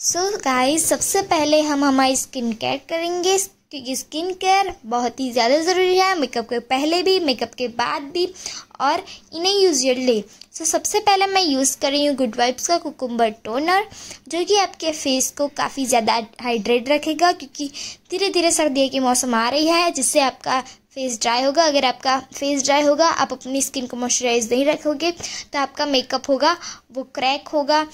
सो so guys सबसे पहले हम हमारी स्किन केयर करेंगे क्योंकि स्किन केयर बहुत ही ज़्यादा ज़रूरी है मेकअप के पहले भी मेकअप के बाद भी और इन्हें यूजली सो so, सबसे पहले मैं यूज़ कर रही हूँ गुड वाइब्स का कुकुम्बर टोनर जो कि आपके फेस को काफ़ी ज़्यादा हाइड्रेट रखेगा क्योंकि धीरे धीरे सर्दियों की मौसम आ रही है जिससे आपका फेस ड्राई होगा। अगर आपका फेस ड्राई होगा आप अपनी स्किन को मॉइस्चराइज नहीं रखोगे तो आपका मेकअप होगा वो क्रैक होगा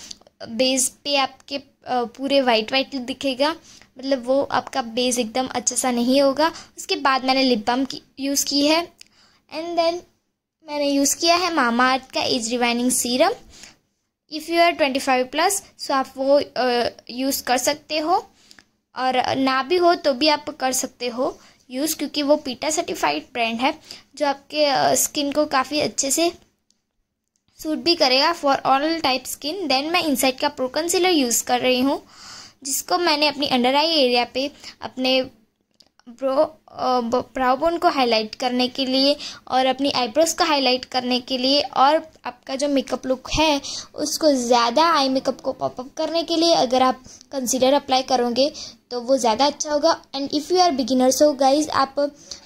बेस पे आपके पूरे वाइट वाइट दिखेगा। मतलब वो आपका बेस एकदम अच्छा सा नहीं होगा। उसके बाद मैंने लिप बाम की यूज़ की है। एंड देन मैंने यूज़ किया है मामा अर्थ का age reversing serum if you are twenty five plus so आप वो यूज़ कर सकते हो। और ना भी हो तो भी आप कर सकते हो यूज़ क्योंकि वो पीटा सर्टिफाइड ब्रांड है, जो आपके स्किन को काफ़ी अच्छे से सूट भी करेगा for all type skin then मैं इनसाइड का प्रो कंसीलर यूज़ कर रही हूँ, जिसको मैंने अपनी अंडर आई एरिया पे अपने ब्रो ब्राउ बोन को हाईलाइट करने के लिए और अपनी आईब्रोज को हाईलाइट करने के लिए और आपका जो मेकअप लुक है, उसको ज़्यादा आई मेकअप को पॉपअप करने के लिए अगर आप कंसीलर अप्लाई करोगे तो वो ज़्यादा अच्छा होगा. And if you are beginners हो गाइज़ आप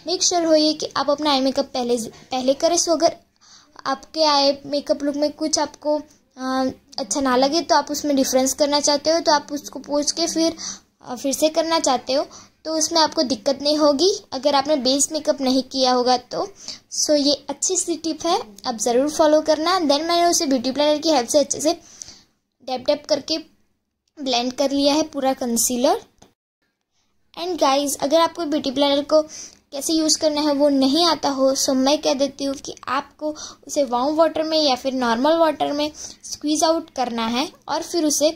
मेक श्योर होइए कि आप अपना आई मेकअप पहले पहले करें सो अगर आपके आई मेकअप लुक में कुछ आपको आ, अच्छा ना लगे तो आप उसमें डिफरेंस करना चाहते हो तो आप उसको पूछ के फिर फिर से करना चाहते हो तो उसमें आपको दिक्कत नहीं होगी। अगर आपने बेस मेकअप नहीं किया होगा तो। सो ये अच्छी सी टिप है आप ज़रूर फॉलो करना। देन मैंने उसे ब्यूटी प्लानर की हेल्प से अच्छे से डैप डैप करके ब्लेंड कर लिया है पूरा कंसीलर एंड गाइस अगर आपको ब्यूटी प्लानर को कैसे यूज़ करना है वो नहीं आता हो सो मैं कह देती हूँ कि आपको उसे वार्म वाटर में या फिर नॉर्मल वाटर में स्क्वीज़ आउट करना है और फिर उसे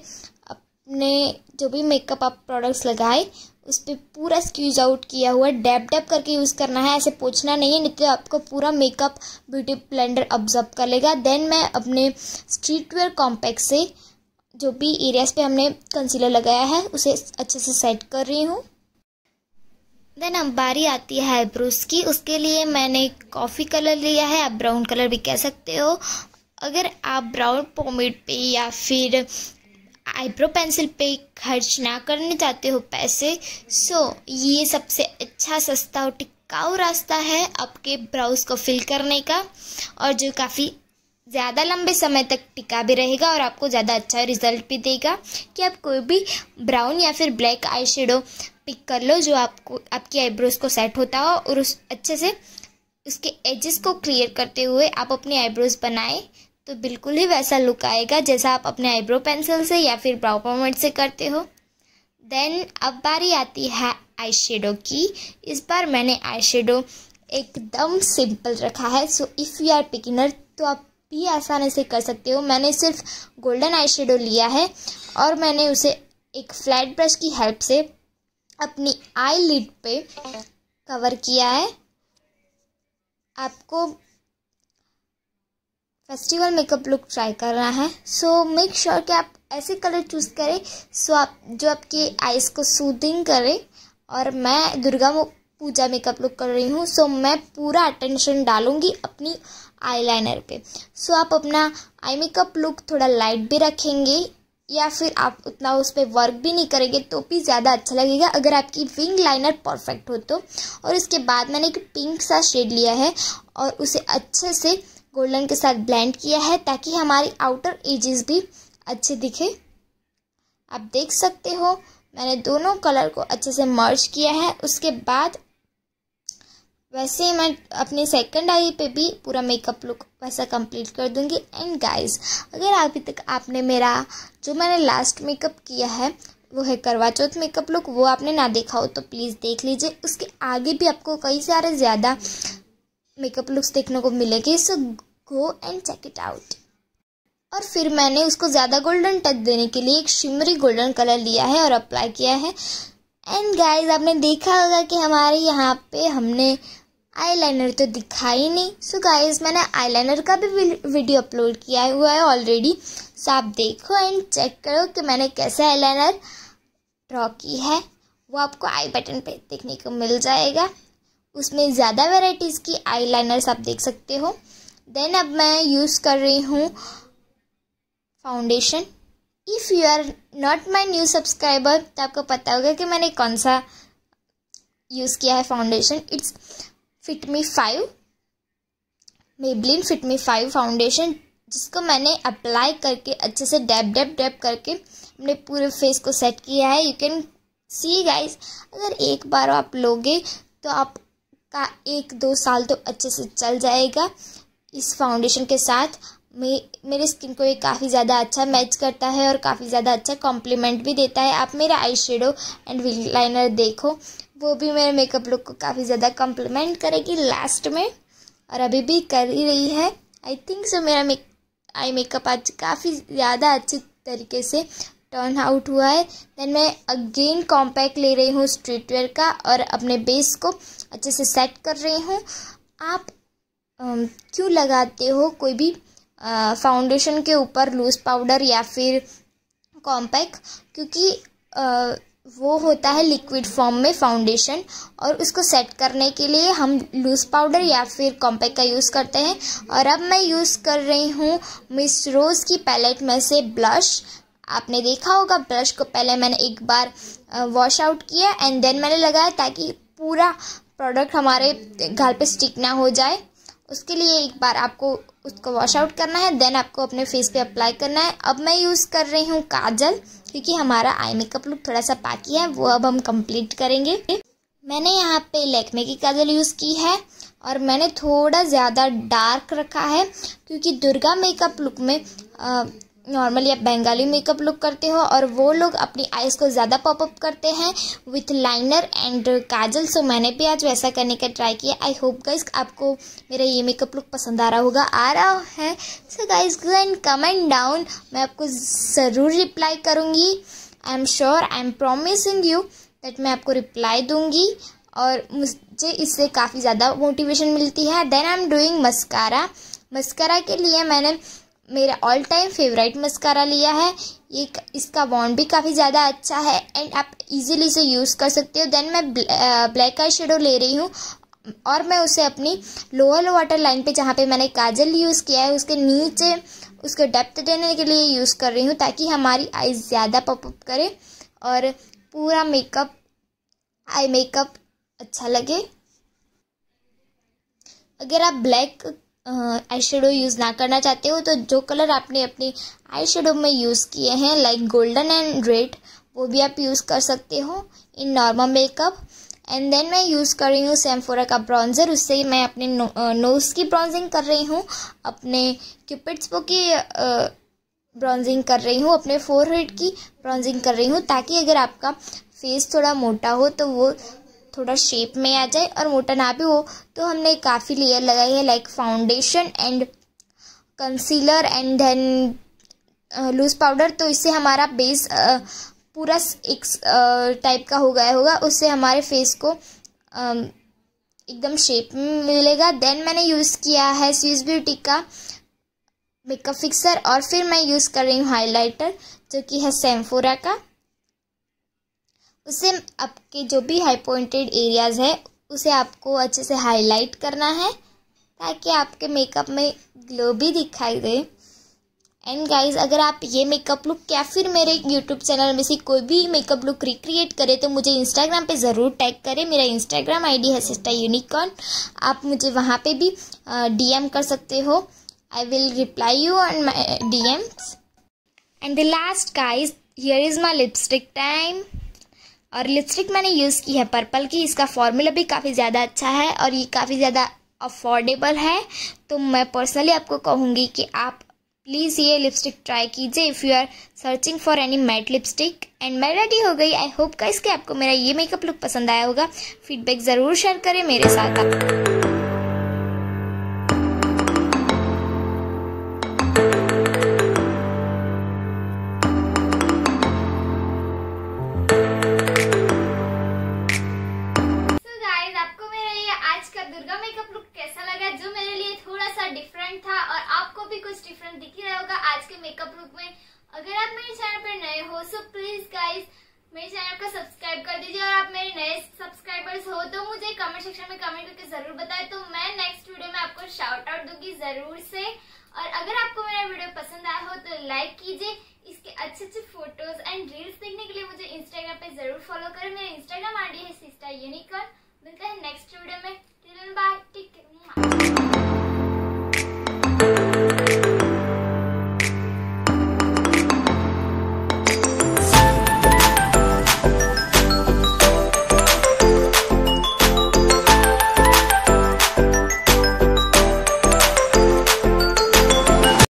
अपने जो भी मेकअप आप प्रोडक्ट्स लगाए, उस पर पूरा स्क्यूज आउट किया हुआ डैप डैप करके यूज़ करना है, ऐसे पोछना नहीं है, नहीं तो आपको पूरा मेकअप ब्यूटी ब्लेंडर ऑब्ज़र्व कर लेगा। देन मैं अपने स्ट्रीट वेयर कॉम्पैक्ट से जो भी एरियाज़ पे हमने कंसीलर लगाया है, उसे अच्छे से सेट कर रही हूँ। देन अब बारी आती है आईब्रोज की, उसके लिए मैंने कॉफ़ी कलर लिया है, आप ब्राउन कलर भी कह सकते हो। अगर आप ब्राउन पोमेड पे या फिर आईब्रो पेंसिल पे खर्च ना करने चाहते हो पैसे, सो ये सबसे अच्छा सस्ता और टिकाऊ रास्ता है आपके ब्राउज को फिल करने का, और जो काफ़ी ज़्यादा लंबे समय तक टिका भी रहेगा और आपको ज़्यादा अच्छा रिज़ल्ट भी देगा कि आप कोई भी ब्राउन या फिर ब्लैक आई शेडो पिक कर लो जो आपको, आपकी आईब्रोज को सेट होता हो और उस, अच्छे से उसके एजेस को क्लियर करते हुए आप अपने आईब्रोज बनाए तो बिल्कुल ही वैसा लुक आएगा जैसा आप अपने आईब्रो पेंसिल से या फिर ब्राउ पॉमेंट से करते हो। देन अब बारी आती है आई की। इस बार मैंने आई एकदम सिंपल रखा है। So if you are beginner तो आप भी आसानी से कर सकते हो। मैंने सिर्फ़ गोल्डन आई लिया है और मैंने उसे एक फ्लैट ब्रश की हेल्प से अपनी आई लिड पे कवर किया है। आपको फेस्टिवल मेकअप लुक ट्राई करना है। सो मेक श्योर कि आप ऐसे कलर चूज़ करें सो आप, जो आपकी आइज़ को सूदिंग करे। और मैं दुर्गा पूजा मेकअप लुक कर रही हूँ सो मैं पूरा अटेंशन डालूँगी अपनी आईलाइनर पे। सो आप अपना आई मेकअप लुक थोड़ा लाइट भी रखेंगे या फिर आप उतना उस पर वर्क भी नहीं करेंगे तो भी ज़्यादा अच्छा लगेगा। अगर आपकी विंग लाइनर परफेक्ट हो तो। और इसके बाद मैंने एक पिंक सा शेड लिया है और उसे अच्छे से गोल्डन के साथ ब्लेंड किया है ताकि हमारी आउटर एजेस भी अच्छे दिखे। आप देख सकते हो, मैंने दोनों कलर को अच्छे से मर्ज किया है। उसके बाद वैसे ही मैं अपने सेकंड आई पे भी पूरा मेकअप लुक वैसा कंप्लीट कर दूँगी। एंड गाइस अगर अभी तक आपने मेरा जो मैंने लास्ट मेकअप किया है, वो है करवा चौथ मेकअप लुक वो आपने ना देखा हो तो प्लीज़ देख लीजिए। उसके आगे भी आपको कई सारे ज़्यादा मेकअप लुक्स देखने को मिलेगी so go and check it out और फिर मैंने उसको ज़्यादा गोल्डन टच देने के लिए एक शिमरी गोल्डन कलर लिया है और अप्लाई किया है। एंड गाइस आपने देखा होगा कि हमारे यहाँ पे हमने आईलाइनर तो दिखा ही नहीं। सो so गाइस मैंने आईलाइनर का भी वीडियो अपलोड किया हुआ है ऑलरेडी सो आप देखो एंड चेक करो कि मैंने कैसे आईलाइनर ड्रॉ की है। वो आपको आई बटन पे देखने को मिल जाएगा। उसमें ज़्यादा वेराइटीज़ की आई लाइनर्स आप देख सकते हो। देन अब मैं यूज़ कर रही हूँ foundation if you are not my new subscriber तो आपको पता होगा कि मैंने कौन सा यूज़ किया है foundation it's fit me five, Maybelline fit me five foundation, जिसको मैंने अप्लाई करके अच्छे से डैप डैप डैप करके अपने पूरे फेस को सेट किया है। यू कैन सी गाइस अगर एक बार आप लोगे तो आपका एक दो साल तो अच्छे से चल जाएगा इस फाउंडेशन के साथ। मे, मेरे स्किन को ये काफ़ी ज़्यादा अच्छा मैच करता है और काफ़ी ज़्यादा अच्छा कॉम्प्लीमेंट भी देता है। आप मेरा आई शेडो एंड लाइनर देखो। वो भी मेरे मेकअप लुक को काफ़ी ज़्यादा कॉम्प्लीमेंट करेगी लास्ट में और अभी भी कर ही रही है। आई थिंक सो मेरा मेक आई मेकअप आज काफ़ी ज़्यादा अच्छी तरीके से टर्न आउट हुआ है। देन मैं अगेन कॉम्पैक्ट ले रही हूँ स्ट्रीट वेयर का और अपने बेस को अच्छे से सेट कर रही हूँ। आप क्यों लगाते हो कोई भी फाउंडेशन के ऊपर लूज पाउडर या फिर कॉम्पैक्ट क्योंकि आ, वो होता है लिक्विड फॉर्म में फाउंडेशन और उसको सेट करने के लिए हम लूज पाउडर या फिर कॉम्पैक्ट का यूज़ करते हैं। और अब मैं यूज़ कर रही हूँ मिस रोज़ की पैलेट में से ब्लश आपने देखा होगा ब्रश को पहले मैंने एक बार वॉश आउट किया एंड देन मैंने लगाया ताकि पूरा प्रोडक्ट हमारे गाल पे स्टिक ना हो जाए। उसके लिए एक बार आपको उसको वॉश आउट करना है देन आपको अपने फेस पे अप्लाई करना है। अब मैं यूज़ कर रही हूँ काजल, क्योंकि हमारा आई मेकअप लुक थोड़ा सा बाकी है, वो अब हम कंप्लीट करेंगे। मैंने यहाँ पे लेकमे की काजल यूज़ की है, और मैंने थोड़ा ज़्यादा डार्क रखा है, क्योंकि दुर्गा मेकअप लुक में नॉर्मली आप बंगाली मेकअप लुक करते हो और वो लोग अपनी आईज को ज़्यादा पॉपअप करते हैं with liner and kajal. So मैंने भी आज वैसा करने का ट्राई किया। आई होप गाइज़ आपको मेरा ये मेकअप लुक पसंद आ रहा होगा। आ रहा है। So guys go and comment down मैं आपको ज़रूर रिप्लाई करूँगी। I am sure I am promising you that मैं आपको रिप्लाई दूँगी और मुझे इससे काफ़ी ज़्यादा मोटिवेशन मिलती है। Then I am doing mascara mascara के लिए मैंने मेरा ऑल टाइम फेवरेट मस्कारा लिया है। ये इसका बॉन्ड भी काफ़ी ज़्यादा अच्छा है। एंड आप इजीली इसे यूज़ कर सकते हो। देन मैं ब्लैक आई शेडो ले रही हूँ। और मैं उसे अपनी लोअर वाटर लाइन पे जहाँ पे मैंने काजल यूज़ किया है, उसके नीचे, उसके डेप्थ देने के लिए यूज़ कर रही हूँ ताकि हमारी आईज ज़्यादा पॉपअप करे और पूरा मेकअप आई मेकअप अच्छा लगे। अगर आप ब्लैक आई शेडो यूज़ ना करना चाहते हो तो जो कलर आपने अपनी आई शेडो में यूज़ किए हैं लाइक गोल्डन एंड रेड वो भी आप यूज़ कर सकते हो in normal makeup and then मैं यूज़ कर रही हूँ सेम्फोरा का ब्राउज़र उससे मैं अपने नोज़ की ब्राउजिंग कर रही हूँ, अपने क्यूपिड्स की ब्राउजिंग कर रही हूँ, अपने फोरहेड की ब्राउजिंग कर रही हूँ, ताकि अगर आपका फेस थोड़ा मोटा हो तो वो थोड़ा शेप में आ जाए और मोटा ना भी हो तो हमने काफ़ी लेयर लगाई है like foundation and concealer and then loose powder तो इससे हमारा बेस पूरा एक टाइप का हो गया होगा, उससे हमारे फेस को एकदम शेप में मिलेगा। देन मैंने यूज़ किया है स्विस ब्यूटी का मेकअप फिक्सर और फिर मैं यूज़ कर रही हूँ हाइलाइटर जो कि है सेम्फोरा का। उससे आपके जो भी हाई पॉइंटेड एरियाज़ है, उसे आपको अच्छे से हाईलाइट करना है, ताकि आपके मेकअप में ग्लो भी दिखाई दे। एंड गाइस अगर आप ये मेकअप लुक या फिर मेरे यूट्यूब चैनल में से कोई भी मेकअप लुक रिक्रिएट करे तो मुझे इंस्टाग्राम पे ज़रूर टैग करें। मेरा इंस्टाग्राम आईडी है सिस्टा यूनिकॉर्न आप मुझे वहाँ पे भी डीएम कर सकते हो। I will reply you on my DMs and the last guys here is my lipstick time और लिपस्टिक मैंने यूज़ की है पर्पल की। इसका फॉर्मूला भी काफ़ी ज़्यादा अच्छा है और ये काफ़ी ज़्यादा अफोर्डेबल है। तो मैं पर्सनली आपको कहूँगी कि आप प्लीज़ ये लिपस्टिक ट्राई कीजिए if you are searching for any matte lipstick and मैं रेडी हो गई। आई होप का इसके आपको मेरा ये मेकअप लुक पसंद आया होगा। फीडबैक ज़रूर शेयर करें मेरे साथ। आप मेरे चैनल को सब्सक्राइब कर दीजिए और आप मेरे नए सब्सक्राइबर्स हो तो मुझे कमेंट सेक्शन में कमेंट करके ज़रूर बताएँ। तो मैं नेक्स्ट वीडियो में आपको शाउट आउट दूँगी ज़रूर से। और अगर आपको मेरा वीडियो पसंद आया हो तो लाइक कीजिए। इसके अच्छे अच्छे फ़ोटोज़ एंड रील्स देखने के लिए मुझे इंस्टाग्राम पे ज़रूर फॉलो करें। मेरा इंस्टाग्राम आईडी है सिस्टर यूनिकॉर्न मिलता है नेक्स्ट वीडियो में।